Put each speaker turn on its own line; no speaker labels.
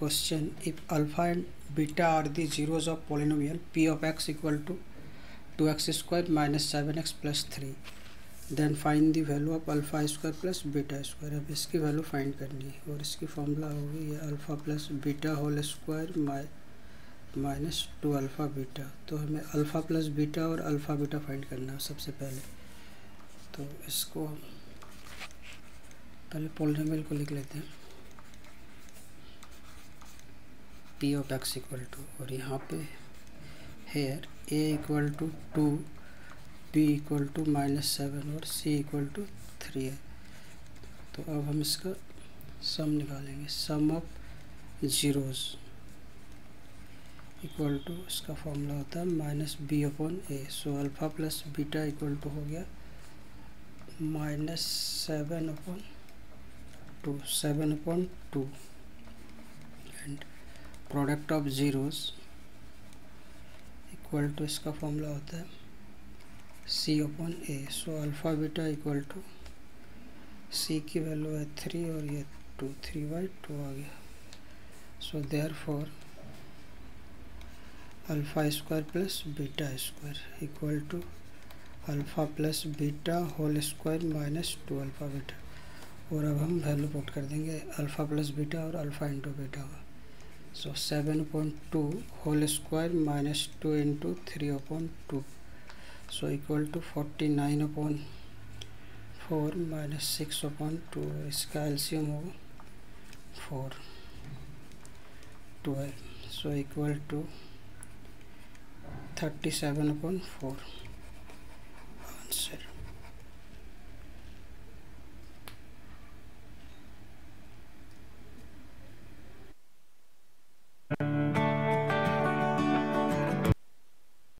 question, if alpha and beta are the zeros of polynomial, p of x equal to 2x square minus 7x plus 3 then find the value of alpha square plus beta square अब इसकी value find करनी है और इसकी formula होगी ये alpha plus beta whole square minus two alpha beta तो हमें अल्फ़ा प्लस बीटा और अल्फ़ा बीटा फाइंड करना है सबसे पहले। तो इसको पहले पोलिनोमियल को लिख लेते हैं। P of X equal to और यहाँ पे here A equal to two B equal to minus seven और सी इक्वल टू थ्री है। तो अब हम इसका सम निकालेंगे। Sum of zeros equal to इसका फॉर्मूला होता है minus B upon A so alpha plus beta equal to हो गया minus seven upon two seven upon two product of zeros equal to इसका फॉर्मूला होता है C upon A so alpha beta equal to C की value है three और ये two three by two आ गया। So therefore alpha square plus beta square equal to alpha plus beta whole square minus two alpha beta और अब हम value put कर देंगे अल्फ़ा प्लस बीटा और अल्फ़ा इंटू बीटा का। so 7.2 whole square minus 2 into 3 upon 2 so equal to 49 upon 4 minus 6 upon 2 इसका एल्सियम होगा 4 12 so equal to 37 upon 4 answer